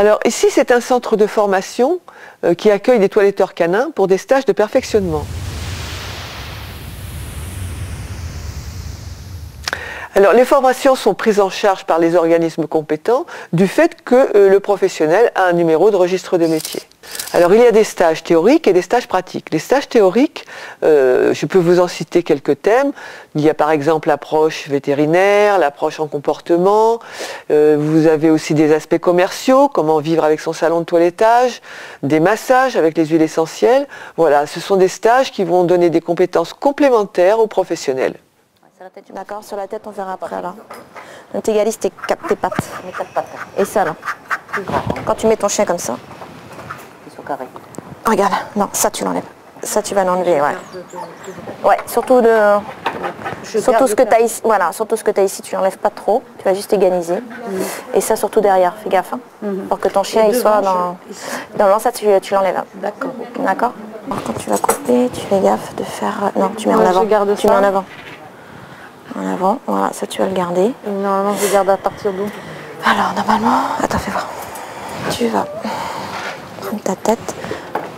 Alors ici, c'est un centre de formation euh, qui accueille des toiletteurs canins pour des stages de perfectionnement. Alors, les formations sont prises en charge par les organismes compétents du fait que euh, le professionnel a un numéro de registre de métier. Alors, il y a des stages théoriques et des stages pratiques. Les stages théoriques, euh, je peux vous en citer quelques thèmes. Il y a par exemple l'approche vétérinaire, l'approche en comportement. Euh, vous avez aussi des aspects commerciaux, comment vivre avec son salon de toilettage, des massages avec les huiles essentielles. Voilà, ce sont des stages qui vont donner des compétences complémentaires aux professionnels. D'accord, sur la tête, on verra après là. On t'égalise tes, quatre- tes pattes. Et ça là. Quand tu mets ton chien comme ça. Regarde, non, ça tu l'enlèves. Ça tu vas l'enlever, ouais. Ouais, surtout de. Surtout ce que tu as ici. Voilà, surtout ce que tu as ici, tu l'enlèves pas trop. Tu vas juste égaliser. Et ça surtout derrière, fais gaffe. hein. Pour que ton chien il soit dans. Dans ça tu, tu l'enlèves. D'accord. D'accord Alors, Quand tu vas couper, tu fais gaffe de faire. Non, tu mets en je avant. garde tu mets en avant. En avant, voilà, ça tu vas le garder. Normalement, je garde à partir d'où? Alors normalement, attends, fais voir. Tu vas prendre ta tête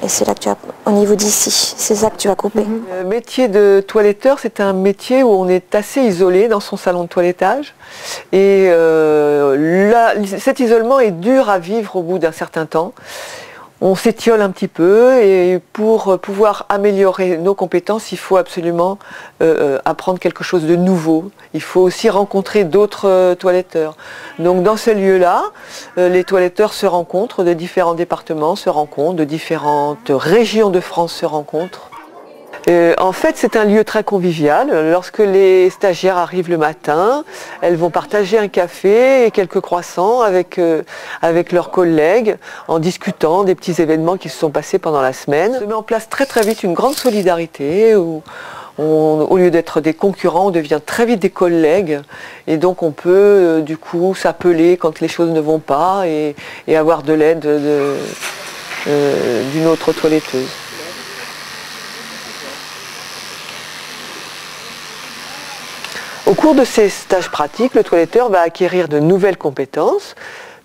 et c'est là que tu vas, au niveau d'ici, c'est ça que tu vas couper. Le métier de toiletteur, c'est un métier où on est assez isolé dans son salon de toilettage. Et euh, là, cet isolement est dur à vivre au bout d'un certain temps. On s'étiole un petit peu et pour pouvoir améliorer nos compétences, il faut absolument euh, euh, apprendre quelque chose de nouveau. Il faut aussi rencontrer d'autres euh, toiletteurs. Donc dans ce lieu-là, les toiletteurs se rencontrent de différents départements, se rencontrent de différentes régions de France se rencontrent. Euh, en fait, c'est un lieu très convivial. Lorsque les stagiaires arrivent le matin, elles vont partager un café et quelques croissants avec, euh, leurs collègues en discutant des petits événements qui se sont passés pendant la semaine. Se met en place très très vite une grande solidarité où on- au lieu d'être des concurrents, on devient très vite des collègues et donc on peut euh, du coup s'appeler quand les choses ne vont pas et, avoir de l'aide de- d'une autre toiletteuse. Au cours de ces stages pratiques, le toiletteur va acquérir de nouvelles compétences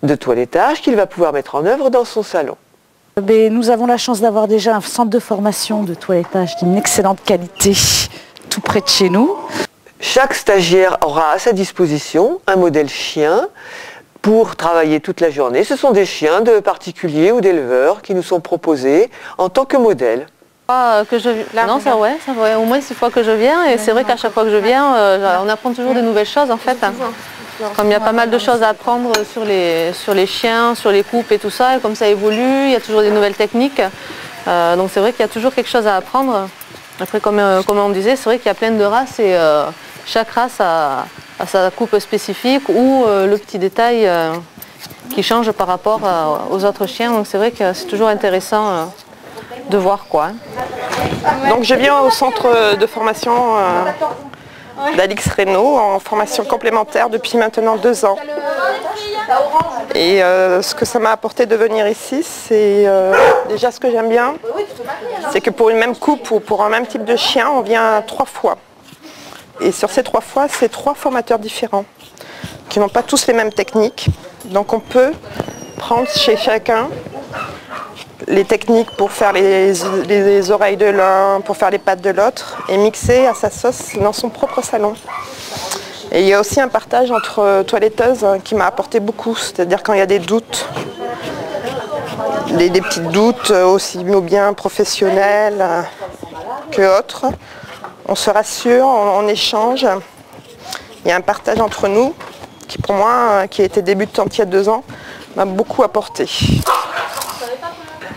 de toilettage qu'il va pouvoir mettre en œuvre dans son salon. Nous avons la chance d'avoir déjà un centre de formation de toilettage d'une excellente qualité tout près de chez nous. Chaque stagiaire aura à sa disposition un modèle chien pour travailler toute la journée. Ce sont des chiens de particuliers ou d'éleveurs qui nous sont proposés en tant que modèle. Ah, que je... non, ça ouais, ça ouais. Au moins six fois que je viens et c'est vrai qu'à chaque fois que je viens, euh, on apprend toujours de nouvelles choses en fait. Comme il y a pas mal de choses à apprendre sur les, sur les chiens, sur les coupes et tout ça, et comme ça évolue, il y a toujours des nouvelles techniques. Euh, donc c'est vrai qu'il y a toujours quelque chose à apprendre. Après, comme, euh, comme on disait, c'est vrai qu'il y a plein de races et euh, chaque race a, a sa coupe spécifique ou euh, le petit détail euh, qui change par rapport euh, aux autres chiens. Donc c'est vrai que c'est toujours intéressant euh, de voir quoi. Donc je viens au centre de formation euh, d'Alix Reynaud en formation complémentaire depuis maintenant deux ans. Et euh, ce que ça m'a apporté de venir ici, c'est euh, déjà ce que j'aime bien, c'est que pour une même coupe ou pour un même type de chien, on vient trois fois. Et sur ces trois fois, c'est trois formateurs différents qui n'ont pas tous les mêmes techniques. Donc on peut prendre chez chacun les techniques pour faire les, les oreilles de l'un, pour faire les pattes de l'autre, et mixer à sa sauce dans son propre salon. Et il y a aussi un partage entre toiletteuses qui m'a apporté beaucoup, c'est-à-dire quand il y a des doutes, des, des petits doutes aussi bien professionnels euh, que autres, on se rassure, on, on échange. Il y a un partage entre nous qui pour moi, euh, qui été débutante il y a deux ans, m'a beaucoup apporté.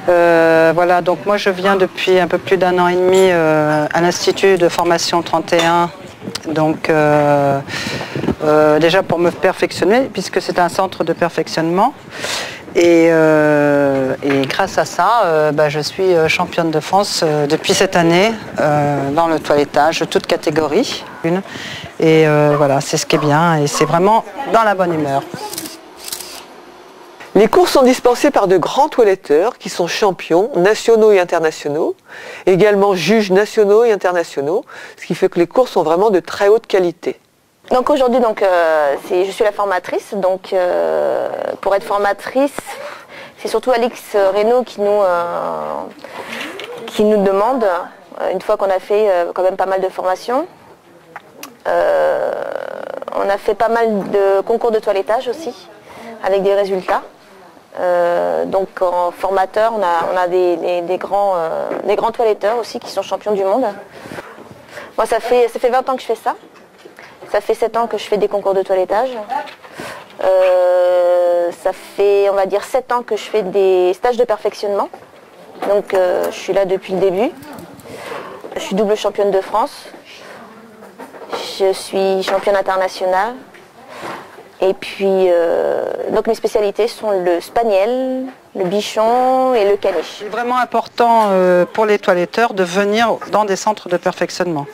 Euh, voilà, donc moi je viens depuis un peu plus d'un an et demi euh, à l'Institut de formation 31. Donc euh, déjà pour me perfectionner, puisque c'est un centre de perfectionnement. Et, grâce à ça, bah, je suis championne de France depuis cette année dans le toilettage, toute catégorie. Une. Et voilà, c'est ce qui est bien et c'est vraiment dans la bonne humeur. Les cours sont dispensés par de grands toiletteurs qui sont champions nationaux et internationaux, également juges nationaux et internationaux, ce qui fait que les cours sont vraiment de très haute qualité. Donc aujourd'hui, donc, euh, je suis la formatrice. Donc euh, pour être formatrice, c'est surtout Alix Reynaud qui nous, qui nous demande, une fois qu'on a fait quand même pas mal de formations, on a fait pas mal de concours de toilettage aussi, avec des résultats. Euh, donc en formateur, on a, des, grands, euh, des grands toiletteurs aussi qui sont champions du monde. Moi, ça fait, ça fait 20 ans que je fais ça. Ça fait 7 ans que je fais des concours de toilettage. Euh, ça fait, on va dire, 7 ans que je fais des stages de perfectionnement. Donc je suis là depuis le début. Je suis double championne de France. Je suis championne internationale. Et puis, euh, donc mes spécialités sont le spaniel, le bichon et le caniche. C'est vraiment important euh, pour les toiletteurs de venir dans des centres de perfectionnement.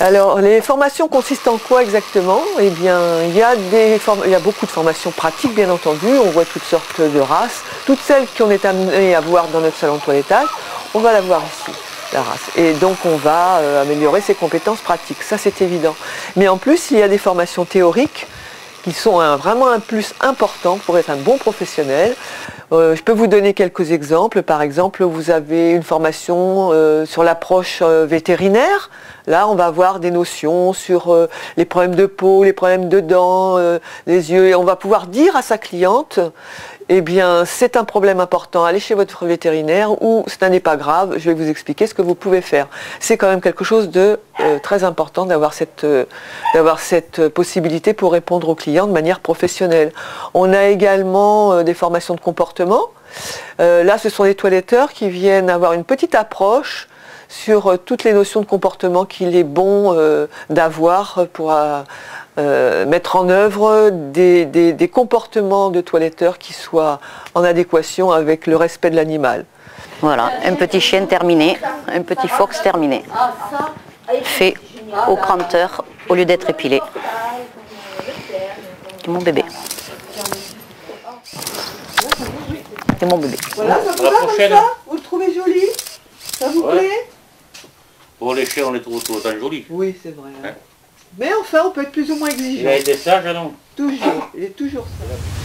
Alors, les formations consistent en quoi exactement? Eh bien, il y, a des il y a beaucoup de formations pratiques, bien entendu. On voit toutes sortes de races. Toutes celles qu'on est amené à voir dans notre salon de toilettage, on va la voir ici. Et donc on va euh, améliorer ses compétences pratiques, ça c'est évident. Mais en plus, il y a des formations théoriques qui sont vraiment un plus important pour être un bon professionnel. Euh, je peux vous donner quelques exemples. Par exemple, vous avez une formation euh, sur l'approche vétérinaire. Là, on va avoir des notions sur les problèmes de peau, les problèmes de dents, les yeux, et on va pouvoir dire à sa cliente eh bien, c'est un problème important. Allez chez votre vétérinaire ou ce n'est pas grave, je vais vous expliquer ce que vous pouvez faire. C'est quand même quelque chose de euh, très important d'avoir cette, euh, possibilité pour répondre aux clients de manière professionnelle. On a également euh, des formations de comportement. là, ce sont des toiletteurs qui viennent avoir une petite approche sur toutes les notions de comportement qu'il est bon d'avoir pour euh, mettre en œuvre des, comportements de toiletteurs qui soient en adéquation avec le respect de l'animal. Voilà, un petit chien terminé, un petit fox terminé, fait au cranteur au lieu d'être épilé. C'est mon bébé. C'est mon bébé. Voilà, ça vous ça Vous le trouvez joli? Ça vous plaît? Pour les chiens, on les trouve tout autant jolis. Oui, c'est vrai. Hein? Mais enfin, on peut être plus ou moins exigeant. Il a été sage, non Toujours, il est toujours sage.